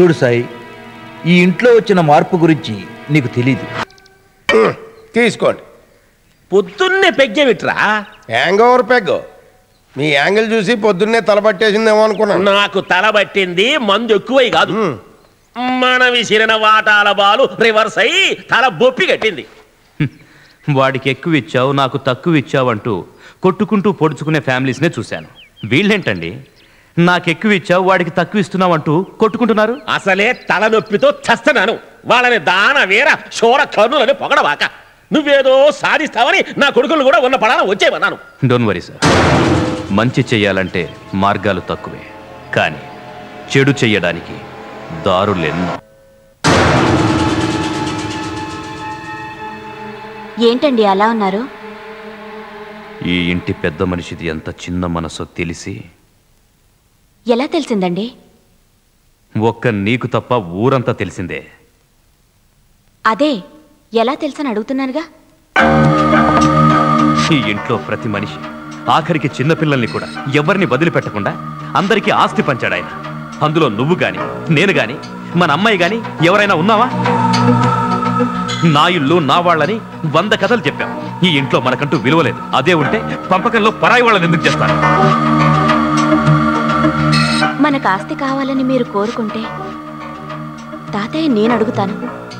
చూడు సాయి ఈ ఇంట్లో వచ్చిన మార్పు గురించి నీకు తెలీదు. తీసుకోండి. పొద్దున్నే పెగ్గేమిట్రా హ్యాంగ్ ఓవర్ పెగ్. మీ యాంగిల్ చూసి పొద్దున్నే తలపట్టేసిందేమో అనుకున్నాను. నాకు తల పట్టింది మందు ఎక్కువై కాదు. మన విసిరిన వాటాల బాలు రివర్స్ అయి తల బొప్పి కట్టింది. వాడికి ఎక్కువ ఇచ్చావు నాకు తక్కువ ఇచ్చావు అంటూ కొట్టుకుంటూ పొడుచుకునే ఫ్యామిలీస్నే చూశాను. వీళ్ళేంటండి? నాకు ఎక్కువ ఇచ్చావు వాడికి తక్కువ ఇస్తున్నావు అంటూ కొట్టుకుంటున్నారు? అసలే తలనొప్పితో చస్తున్నాను. వాళ్ళని దాన వీర శోర కర్ణులని పొగడవాక. నువ్వేదో సాధిస్తావని నా కొడుకులు కూడా ఉన్న పడాన వచ్చేవన్నాను డోంట్ వరీ సార్ మంచి చెయ్యాలంటే మార్గాలు తక్కువే. కానీ చెడు చెయ్యడానికి దారులెన్నో ఏంటండి అలా ఉన్నారు? ఈ ఇంటి పెద్ద మనిషిది ఎంత చిన్న మనసో తెలిసి ఎలా తెలిసిందండి? ఒక్క నీకు తప్ప ఊరంతా తెలిసిందే. అదే ఎలా తెలుసని అడుగుతున్నానుగా? ఈ ఇంట్లో ప్రతి మనిషి ఆఖరికి చిన్నపిల్లల్ని కూడా ఎవరిని వదిలిపెట్టకుండా అందరికీ ఆస్తి పంచాడు ఆయన. అందులో నువ్వు గాని నేను గాని మన అమ్మాయి గాని ఎవరైనా ఉన్నావా? నా ఇల్లు నా వాళ్ళని వంద కథలు చెప్పాం. ఈ ఇంట్లో మనకంటూ విలువలేదు అదే ఉంటే పంపకంలో పరాయి వాళ్ళని ఎందుకు చేస్తారు? మనకు ఆస్తి కావాలని మీరు కోరుకుంటే తాతయ్య నేను అడుగుతాను.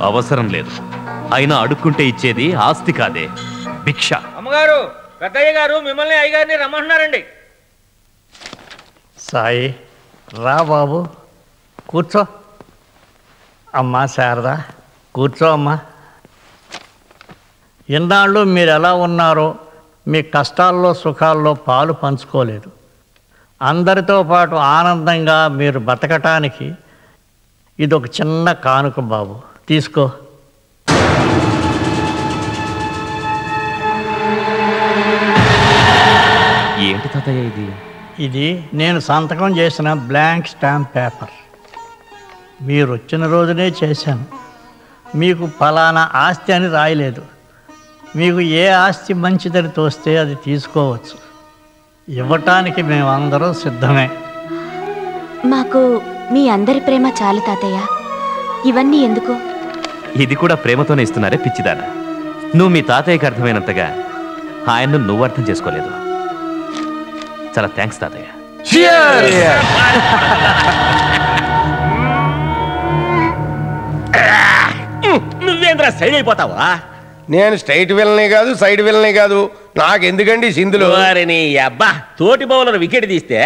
అవసరం లేదు. అయినా అడుక్కుంటే ఇచ్చేది ఆస్తి కాదే భిక్ష. అమ్మగారు పెద్దయ్య గారు మిమ్మల్ని అయ్యగారిని రమ్మంటున్నారండి సాయి రా బాబు. కూర్చో. అమ్మా శారదా. కూర్చో అమ్మా. ఇన్నాళ్ళు మీరు ఎలా ఉన్నారో మీ కష్టాల్లో సుఖాల్లో పాలు పంచుకోలేదు. అందరితో పాటు ఆనందంగా మీరు బతకటానికి ఇదొక చిన్న కానుక బాబు. తీసుకో. ఏంటి తాతయ్య ఇది? ఇది నేను సంతకం చేసిన బ్లాంక్ స్టాంప్ పేపర్. మీరు వచ్చిన రోజునే చేశాను. మీకు ఫలానా ఆస్తి అని రాయలేదు. మీకు ఏ ఆస్తి మంచిదని తోస్తే అది తీసుకోవచ్చు. ఇవ్వటానికి మేమందరం సిద్ధమే. మాకు మీ అందరి ప్రేమ చాలు తాతయ్య. ఇవన్నీ ఎందుకు? ఇది కూడా ప్రేమతోనే ఇస్తున్నారే పిచ్చిదానా. నువ్వు మీ తాతయ్యకి అర్థమైనంతగా ఆయన్ను నువ్వు అర్థం చేసుకోలేదు. చాలా థ్యాంక్స్ తాతయ్య. నువ్వేంద్రా సైడ్ అయిపోతావా? నేను స్ట్రైట్ విల్లని కాదు సైడ్ విల్లని కాదు. నాకు ఎందుకండి సింధులు? వారిని అబ్బా తోటి బౌలర్ వికెట్ తీస్తే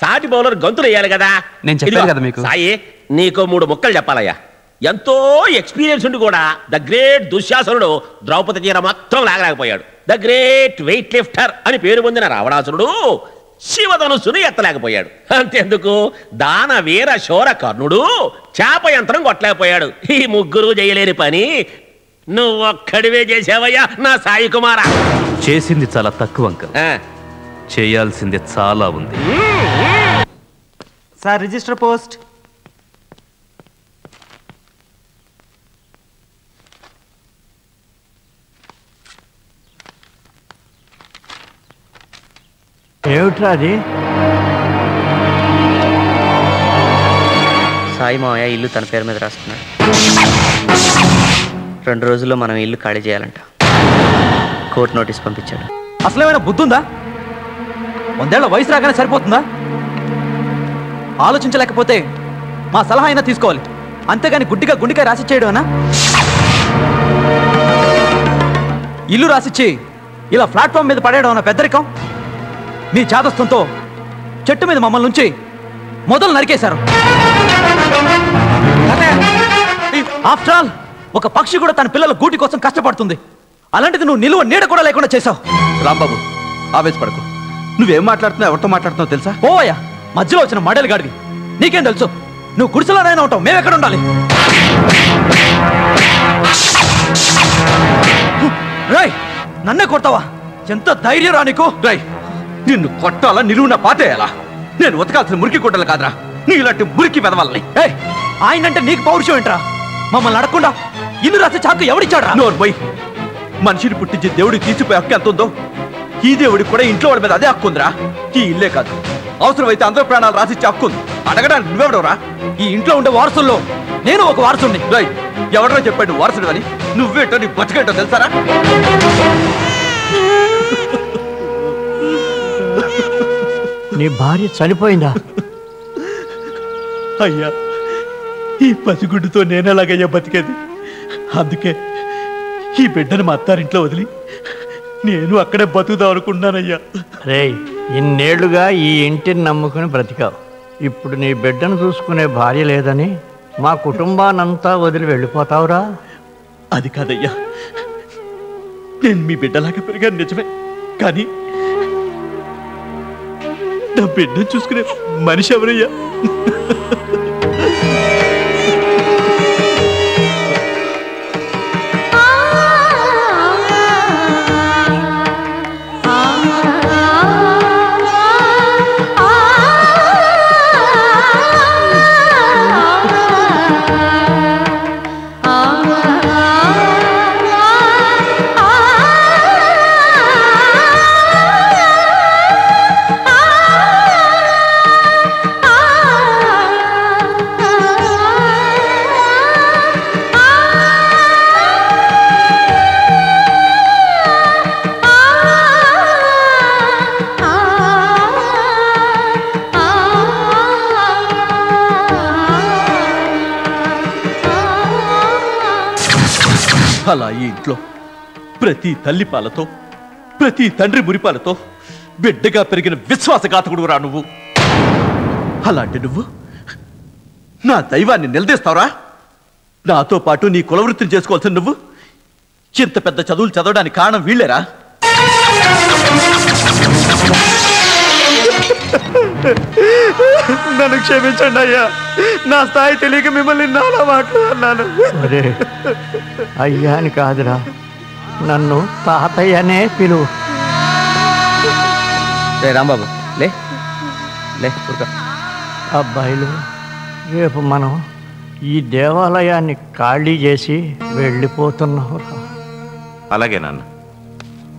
సాటి బౌలర్ గంతులు వేయాలి కదా. నేను చెప్పాను కదా మీకు. సాయి నీకో మూడు ముక్కలు చెప్పాలయ్యా. ఎంతో ఎక్స్పీరియన్స్ ఉండి కూడా ద గ్రేట్ దుశ్శాసనుడు ద్రౌపది చీర మొత్తం లాగలేకపోయాడు. ద గ్రేట్ వెయిట్ లిఫ్టర్ అని పేరు పొందిన రావణాసురుడు శివధనుస్సును ఎత్తలేకపోయాడు. అంతెందుకు? దాన వీర శోర కర్ణుడు చేప యంత్రం కొట్టలేకపోయాడు. ఈ ముగ్గురు చేయలేని పని నువ్వొక్కడివే చేసావయ్యా నా సాయి కుమారా. చేసింది చాలా తక్కువ అంకల్. ఆ. చేయాల్సింది చాలా ఉంది. Sir register post. ఏమిట్రా అది? సాయి మావయ్య ఇల్లు తన పేరు మీద రాస్తున్నాడు రెండు రోజుల్లో మనం ఇల్లు ఖాళీ చేయాలంట. కోర్టు నోటీస్ పంపించాడు. అసలేమైనా బుద్ధి ఉందా వందేళ్ళ వయసు రాగానే సరిపోతుందా? ఆలోచించలేకపోతే మా సలహా అయినా తీసుకోవాలి. అంతేగాని గుడ్డిగా గుండిగా రాసిచ్చేయడమేనా? ఇల్లు రాసిచ్చి ఇలా ప్లాట్ఫామ్ మీద పడేయడం అన్న పెద్దరికం? మీ చాదస్తంతో చెట్టు మీద మమ్మల్ని నుంచి మొదలు నరికేశారు. ఆఫ్టర్ ఆల్ ఒక పక్షి కూడా తన పిల్లల గూటి కోసం కష్టపడుతుంది. అలాంటిది నువ్వు నిలువ నీడ కూడా లేకుండా చేశావు. రాంబాబు ఆవేశపడకు. నువ్వేం మాట్లాడుతున్నావు ఎవరితో మాట్లాడుతున్నావు తెలుసా? ఓయా మధ్యలో వచ్చిన మడలు గాడివి. నీకేం తెలుసు? నువ్వు గుడిసెలోనైనా ఉంటావు మేము ఎక్కడ ఉండాలి? రై నన్నే కొడతావా? ఎంత ధైర్యం రా నీకు? రై నిన్ను కొట్టాలా నిలువున పాతేయాలా? నేను ఉతకాల్సిన మురికి గుడ్డలు కాదురా. నీ ఇలాంటి మురికి వెదవాలని ఆయనంటే నీకు పౌరుషం ఏంట్రా? మమ్మల్ని అడగకుండా ఇల్లు రాసి చాకు ఎవడిచ్చాడు నోరు పోయి. మనిషిని పుట్టించి దేవుడికి తీసిపోయే హక్కు ఎంత ఉందో ఈ దేవుడికి కూడా ఇంట్లో వాడి మీద అదే హక్కు ఉందిరా ఈ ఇల్లే కాదు. అవసరమైతే అందరూ ప్రాణాలు రాసిచ్చే హక్కు ఉంది. అడగడానికి నువ్వెవడవరా? ఈ ఇంట్లో ఉండే వారసుల్లో నేను ఒక వారసుని ఎవడో చెప్పాడు వారసుడు అని? నువ్వేటో నీ బతికేటో తెలుసారా? నీ భార్య చనిపోయిందా? అయ్యా ఈ పసిగుడ్డుతో నేనెలాగయ్యా బతికేది? అందుకే ఈ బిడ్డను మా అత్తారింట్లో వదిలి నేను అక్కడే బతుకుదాం అనుకున్నానయ్యా రేయ్ ఇన్నేళ్ళుగా ఈ ఇంటిని నమ్ముకుని బ్రతికావు. ఇప్పుడు నీ బిడ్డను చూసుకునే భార్య లేదని మా కుటుంబానంతా వదిలి వెళ్ళిపోతావురా? అది కాదయ్యా. నేను మీ బిడ్డలాగా పెరిగాను నిజమే. కానీ నా బిడ్డను చూసుకునే మనిషి ఎవరయ్యా? అలా ఈ ఇంట్లో ప్రతి తల్లి పాలతో ప్రతి తండ్రి మురిపాలతో బిడ్డగా పెరిగిన విశ్వాసఘాతకుడు రా నువ్వు. అలాంటి నువ్వు నా దైవాన్ని నిలదీస్తావురా? నాతో పాటు నీ కులవృత్తిని చేసుకోవాల్సిన నువ్వు ఇంత పెద్ద చదువులు చదవడానికి కారణం వీళ్ళేరా? నన్ను క్షమించండి అయ్యా. నా స్థాయి తెలియక మిమ్మల్ని నానా మాటలు అన్నాను. అరే అయ్యా అని కాదురా. నన్ను తాతయ్యనే పిలువు. రే రాంబాబు లే. లే ఊరుకో. అబ్బాయిలు రేపు మనం ఈ దేవాలయాన్ని ఖాళీ చేసి వెళ్ళిపోతున్నాం అలాగే నాన్న.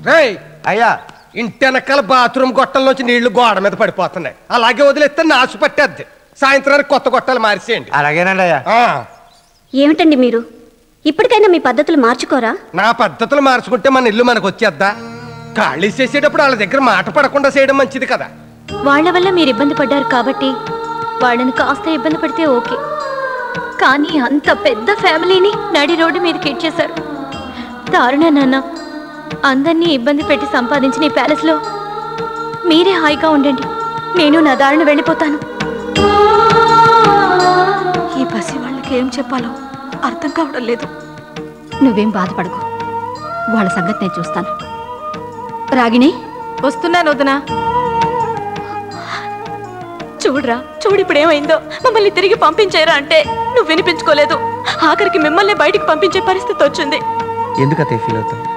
రేయ్ అయ్యా ఇంటి వెనకాల బాత్రూమ్ గొట్టంలోంచి నీళ్ళు గోడ మీద పడిపోతున్నాయి. అలాగే వదిలేస్తే నాసు పట్టేద్ది. సాయంత్రానికి కొత్త గొట్టాలు మార్చేయండి అలాగేనండి అయ్యా. ఏమిటండి మీరు? ఇప్పటికైనా మీ పద్ధతులు మార్చుకోరా? నా పద్ధతులు మార్చుకుంటే మన ఇల్లు మనకు వచ్చేద్దా? ఖాళీ చేసేటప్పుడు వాళ్ళ దగ్గర మాట పడకుండా చేయడం మంచిది కదా. వాళ్ళ వల్ల మీరు ఇబ్బంది పడ్డారు కాబట్టి వాళ్ళని కాస్త ఇబ్బంది పడితే ఓకే. కానీ అంత పెద్ద ఫ్యామిలీని నడి రోడ్డు మీదకి ఇచ్చేశారు. దారుణ నాన్న. అందరినీ ఇబ్బంది పెట్టి సంపాదించిన ఈ ప్యాలెస్లో మీరే హాయిగా ఉండండి. నేను నా దారిన వెళ్ళిపోతాను. ఈ పసి వాళ్ళకి ఏం చెప్పాలో అర్థం కావడం లేదు. నువ్వేం బాధపడకు. వాళ్ళ సంగతి నేను చూస్తాను. రాగిణి? వస్తున్నాను వదినా. చూడరా చూడు ఇప్పుడు ఏమైందో. మమ్మల్ని తిరిగి పంపించారా అంటే నువ్వు వినిపించుకోలేదు. ఆఖరికి మిమ్మల్ని బయటికి పంపించే పరిస్థితి వచ్చింది. ఎందుకు అత్తయ్య ఫీల్ అవుతావు?